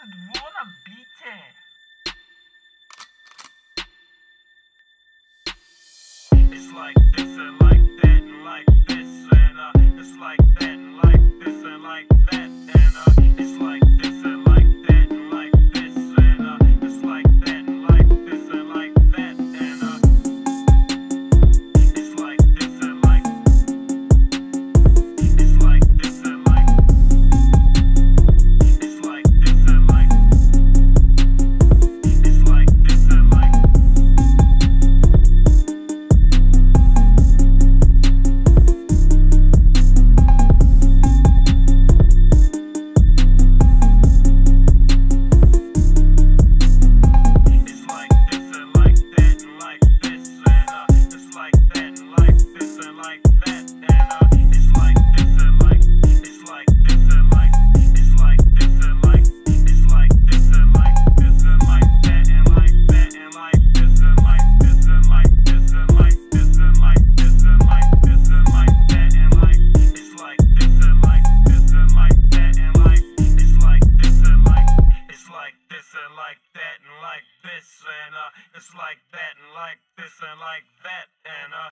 had won and beaten. It's like this and like that and like this and uh, it's like that and like this and like that and uh. like this and uh, it's like that and like this and like that and uh